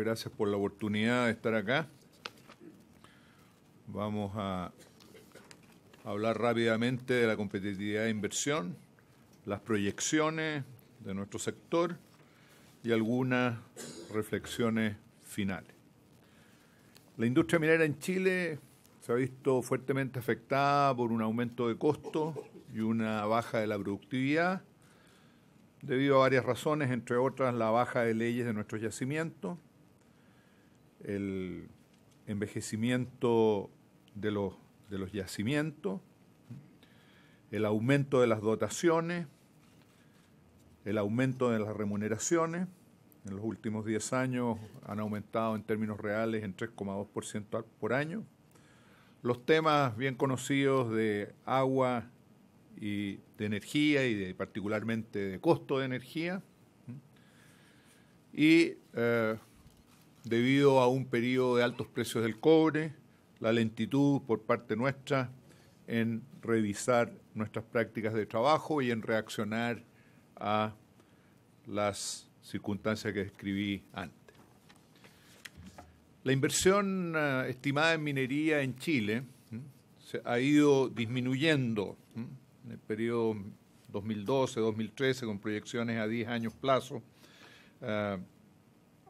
gracias por la oportunidad de estar acá. Vamos a hablar rápidamente de la competitividad de inversión, las proyecciones de nuestro sector y algunas reflexiones finales. La industria minera en Chile se ha visto fuertemente afectada por un aumento de costos y una baja de la productividad, debido a varias razones, entre otras la baja de leyes de nuestros yacimientos, el envejecimiento de los, de los yacimientos, el aumento de las dotaciones, el aumento de las remuneraciones. En los últimos 10 años han aumentado en términos reales en 3,2% por año. Los temas bien conocidos de agua y de energía y de, particularmente de costo de energía. Y eh, debido a un periodo de altos precios del cobre, la lentitud por parte nuestra en revisar nuestras prácticas de trabajo y en reaccionar a las circunstancias que describí antes. La inversión uh, estimada en minería en Chile ha ido disminuyendo en el periodo 2012-2013 con proyecciones a 10 años plazo. Uh,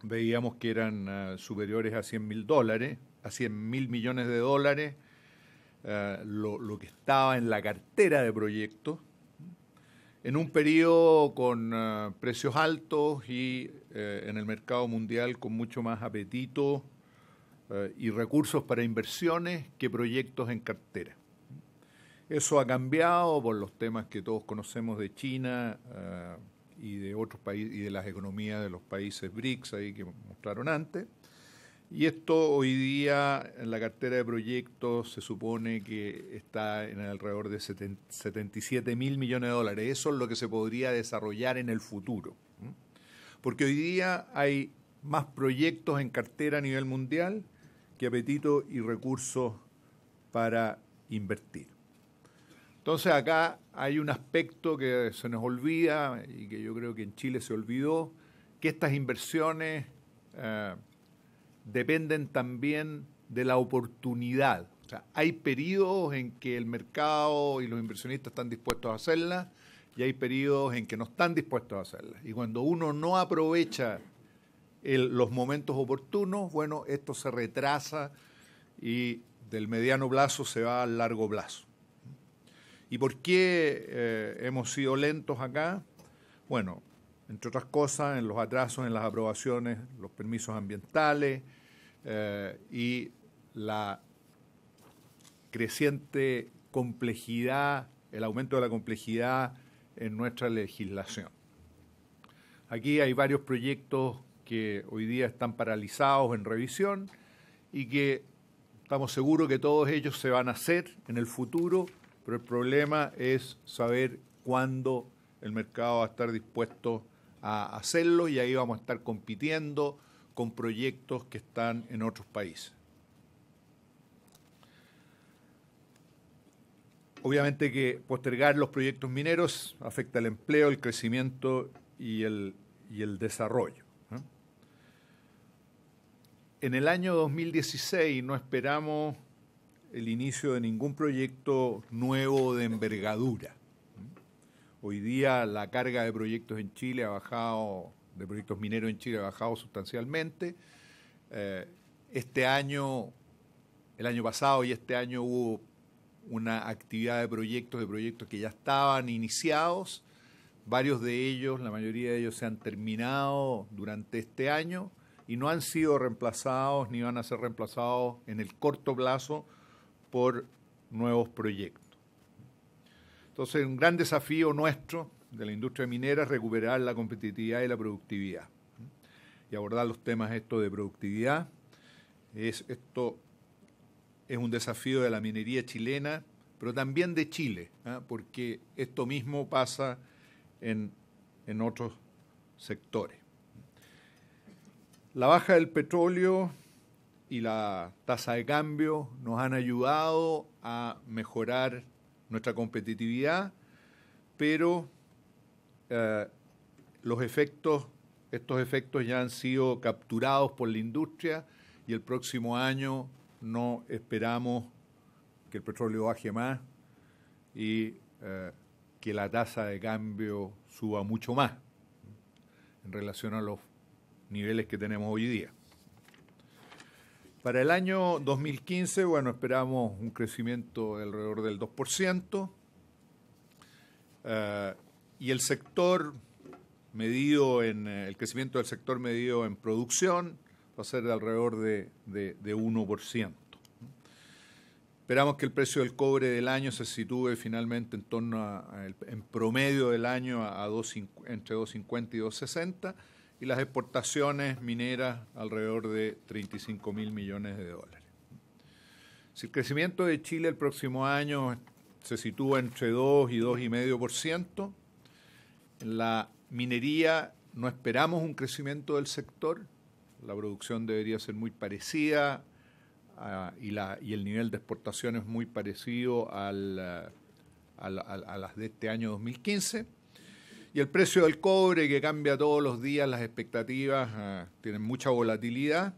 veíamos que eran uh, superiores a 100 mil dólares, a 100 mil millones de dólares, lo, lo, que estaba en la cartera de proyectos, en un periodo con precios altos y en el mercado mundial con mucho más apetito eh, y recursos para inversiones que proyectos en cartera. Eso ha cambiado por los temas que todos conocemos de China eh, y de otros países y de las economías de los países BRICS ahí que mostraron antes. Y esto hoy día en la cartera de proyectos se supone que está en alrededor de 77 mil millones de dólares. Eso es lo que se podría desarrollar en el futuro. Porque hoy día hay más proyectos en cartera a nivel mundial que apetito y recursos para invertir. Entonces acá hay un aspecto que se nos olvida y que yo creo que en Chile se olvidó, que estas inversiones eh, dependen también de la oportunidad. O sea, hay periodos en que el mercado y los inversionistas están dispuestos a hacerlas y hay periodos en que no están dispuestos a hacerlas. Y cuando uno no aprovecha los momentos oportunos, bueno, esto se retrasa y del mediano plazo se va al largo plazo. ¿Y por qué eh, hemos sido lentos acá? Bueno, entre otras cosas, en los atrasos en las aprobaciones, los permisos ambientales eh, y la creciente complejidad, el aumento de la complejidad en nuestra legislación. Aquí hay varios proyectos que hoy día están paralizados en revisión y que estamos seguros que todos ellos se van a hacer en el futuro, pero el problema es saber cuándo el mercado va a estar dispuesto a hacerlo y ahí vamos a estar compitiendo con proyectos que están en otros países. Obviamente que postergar los proyectos mineros afecta el empleo, el crecimiento y el, y el desarrollo. En el año 2016 no esperamos el inicio de ningún proyecto nuevo de envergadura. Hoy día la carga de proyectos en Chile ha bajado, de proyectos mineros en Chile ha bajado sustancialmente. Eh, este año, el año pasado y este año hubo una actividad de proyectos, de proyectos que ya estaban iniciados. Varios de ellos, la mayoría de ellos se han terminado durante este año y no han sido reemplazados ni van a ser reemplazados en el corto plazo por nuevos proyectos. Entonces, un gran desafío nuestro de la industria minera es recuperar la competitividad y la productividad y abordar los temas estos de productividad. Es, esto es un desafío de la minería chilena, pero también de Chile, ¿ah? porque esto mismo pasa en, en otros sectores. La baja del petróleo y la tasa de cambio nos han ayudado a mejorar nuestra competitividad, pero eh, los efectos estos efectos ya han sido capturados por la industria y el próximo año no esperamos que el petróleo baje más y eh, que la tasa de cambio suba mucho más en relación a los niveles que tenemos hoy día. Para el año 2015, bueno, esperamos un crecimiento de alrededor del 2%. Eh, y el sector medido en, eh, el crecimiento del sector medido en producción va a ser de alrededor de, 1%. Esperamos que el precio del cobre del año se sitúe finalmente en torno a, en promedio del año a, entre 2.50 y 2.60 y las exportaciones mineras alrededor de 35 mil millones de dólares. Si el crecimiento de Chile el próximo año se sitúa entre 2 y 2,5%, en la minería no esperamos un crecimiento del sector, la producción debería ser muy parecida y, la, y, el nivel de exportación es muy parecido al, a, a las de este año 2015 y el precio del cobre, que cambia todos los días, las expectativas ah, tienen mucha volatilidad.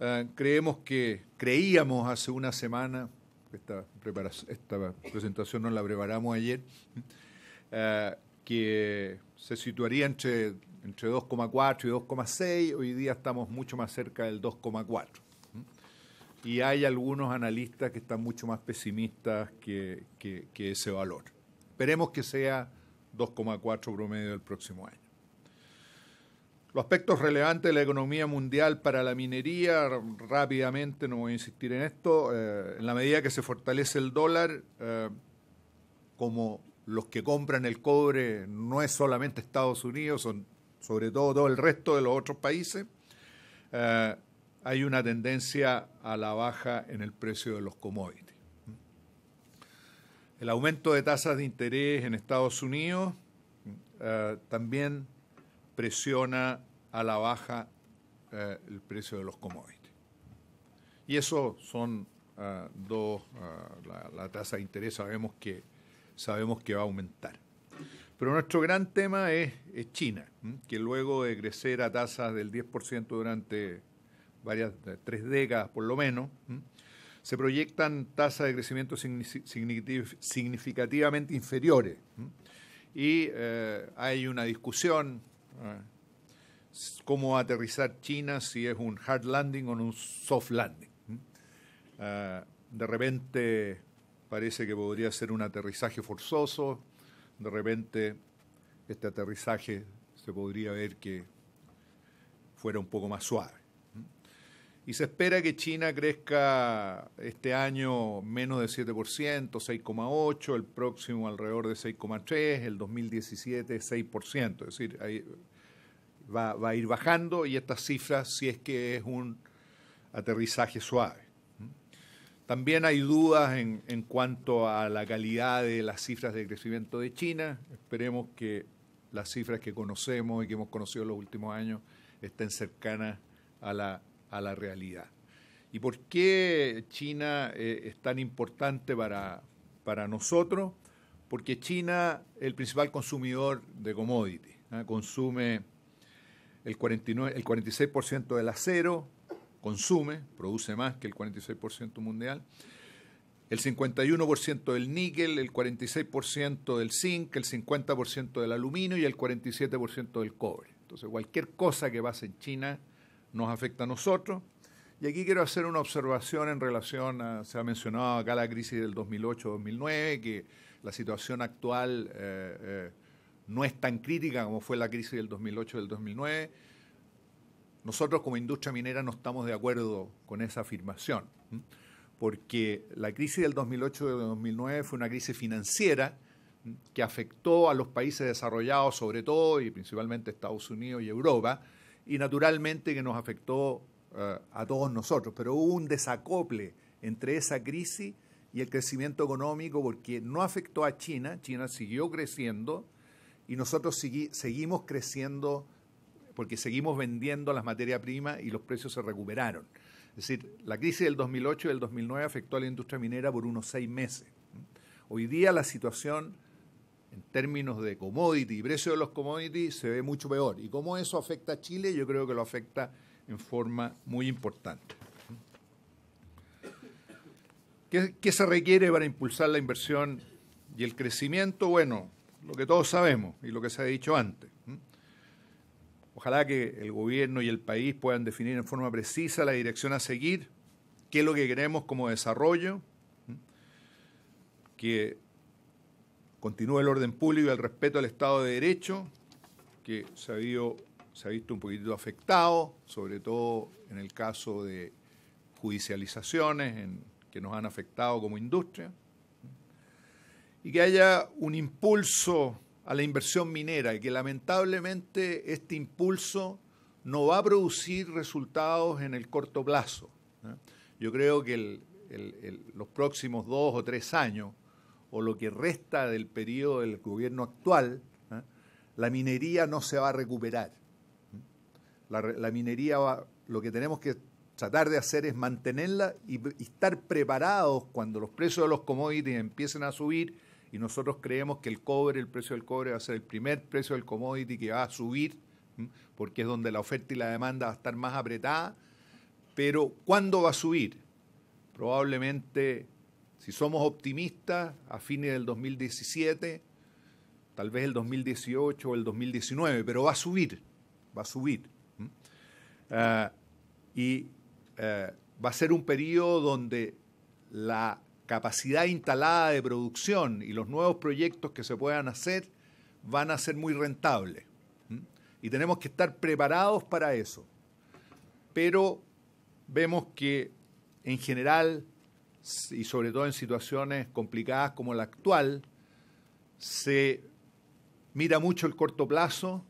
Ah, creemos que, creíamos hace una semana, esta, presentación nos la preparamos ayer, ah, que se situaría entre, entre 2,4 y 2,6, hoy día estamos mucho más cerca del 2,4. Y hay algunos analistas que están mucho más pesimistas que ese valor. Esperemos que sea 2,4 promedio el próximo año. Los aspectos relevantes de la economía mundial para la minería, rápidamente, no voy a insistir en esto, eh, en la medida que se fortalece el dólar, eh, como los que compran el cobre no es solamente Estados Unidos, son sobre todo todo el resto de los otros países, eh, hay una tendencia a la baja en el precio de los commodities. El aumento de tasas de interés en Estados Unidos eh, también presiona a la baja eh, el precio de los commodities. Y eso son eh, dos, la, tasa de interés sabemos que, sabemos que va a aumentar. Pero nuestro gran tema es, China, que luego de crecer a tasas del 10% durante varias, tres décadas por lo menos, se proyectan tasas de crecimiento significativamente inferiores. Y eh, hay una discusión eh, cómo aterrizar China, si es un hard landing o un soft landing. Eh, de repente parece que podría ser un aterrizaje forzoso, de repente este aterrizaje se podría ver que fuera un poco más suave. Y se espera que China crezca este año menos de 7%, 6,8%, el próximo alrededor de 6,3%, el 2017 6%. Es decir, va, a ir bajando y estas cifras si es que es un aterrizaje suave. También hay dudas en, en cuanto a la calidad de las cifras de crecimiento de China. Esperemos que las cifras que conocemos y que hemos conocido en los últimos años estén cercanas a la a la realidad. ¿Y por qué China eh, es tan importante para, para nosotros? Porque China es el principal consumidor de commodities. ¿ah? Consume el, 49, el 46% del acero, consume, produce más que el 46% mundial, el 51% del níquel, el 46% del zinc, el 50% del aluminio y el 47% del cobre. Entonces, cualquier cosa que pase en China nos afecta a nosotros. Y aquí quiero hacer una observación en relación a, se ha mencionado acá la crisis del 2008-2009, que la situación actual eh, eh, no es tan crítica como fue la crisis del 2008 2009. Nosotros como industria minera no estamos de acuerdo con esa afirmación, porque la crisis del 2008-2009 fue una crisis financiera que afectó a los países desarrollados sobre todo, y principalmente Estados Unidos y Europa, y naturalmente que nos afectó eh, a todos nosotros, pero hubo un desacople entre esa crisis y el crecimiento económico porque no afectó a China, China siguió creciendo y nosotros seguimos creciendo porque seguimos vendiendo las materias primas y los precios se recuperaron. Es decir, la crisis del 2008 y del 2009 afectó a la industria minera por unos seis meses. Hoy día la situación en términos de commodity y precio de los commodities se ve mucho peor. Y cómo eso afecta a Chile, yo creo que lo afecta en forma muy importante. ¿Qué, se requiere para impulsar la inversión y el crecimiento? Bueno, lo que todos sabemos y lo que se ha dicho antes. Ojalá que el gobierno y el país puedan definir en forma precisa la dirección a seguir, qué es lo que queremos como desarrollo, que continúe el orden público y el respeto al Estado de Derecho, que se ha, visto un poquitito afectado, sobre todo en el caso de judicializaciones que nos han afectado como industria, y que haya un impulso a la inversión minera y que lamentablemente este impulso no va a producir resultados en el corto plazo. Yo creo que los próximos dos o tres años o lo que resta del periodo del gobierno actual, ¿eh? la minería no se va a recuperar. La, minería va, lo que tenemos que tratar de hacer es mantenerla y, estar preparados cuando los precios de los commodities empiecen a subir y nosotros creemos que el cobre, el precio del cobre va a ser el primer precio del commodity que va a subir, porque es donde la oferta y la demanda va a estar más apretada, pero ¿cuándo va a subir? Probablemente si somos optimistas, a fines del 2017, tal vez el 2018 o el 2019, pero va a subir, va a subir. Ah, y eh, va a ser un periodo donde la capacidad instalada de producción y los nuevos proyectos que se puedan hacer van a ser muy rentables. Y tenemos que estar preparados para eso. Pero vemos que en general y sobre todo en situaciones complicadas como la actual, se mira mucho el corto plazo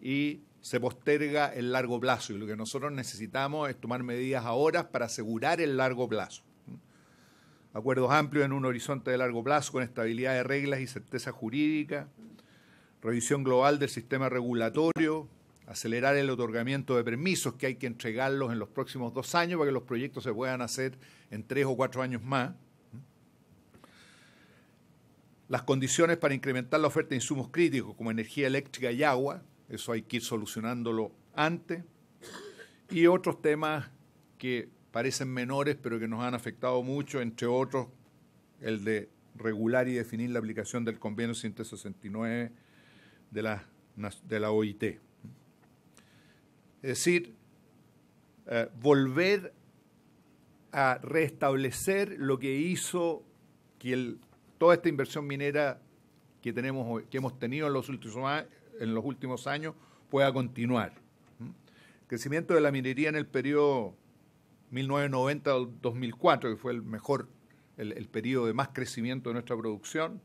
y se posterga el largo plazo. Y lo que nosotros necesitamos es tomar medidas ahora para asegurar el largo plazo. Acuerdos amplios en un horizonte de largo plazo con estabilidad de reglas y certeza jurídica, revisión global del sistema regulatorio, acelerar el otorgamiento de permisos que hay que entregarlos en los próximos dos años para que los proyectos se puedan hacer en tres o cuatro años más. Las condiciones para incrementar la oferta de insumos críticos como energía eléctrica y agua, eso hay que ir solucionándolo antes. Y otros temas que parecen menores pero que nos han afectado mucho, entre otros el de regular y definir la aplicación del convenio 169 de la, de la OIT. Es decir, eh, volver a restablecer lo que hizo que toda esta inversión minera que, tenemos, que hemos tenido en los, últimos, en los últimos años pueda continuar. El crecimiento de la minería en el periodo 1990-2004, que fue el mejor, el, el periodo de más crecimiento de nuestra producción,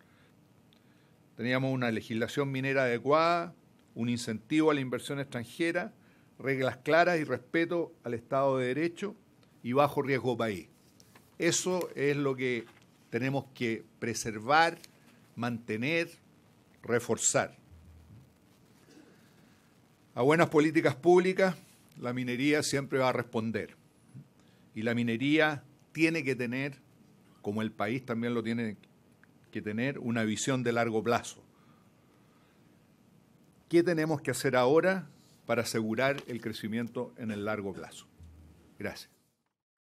teníamos una legislación minera adecuada, un incentivo a la inversión extranjera, reglas claras y respeto al Estado de Derecho y bajo riesgo país. Eso es lo que tenemos que preservar, mantener, reforzar. A buenas políticas públicas, la minería siempre va a responder. Y la minería tiene que tener, como el país también lo tiene que tener, una visión de largo plazo. ¿Qué tenemos que hacer ahora? Para asegurar el crecimiento en el largo plazo. Gracias.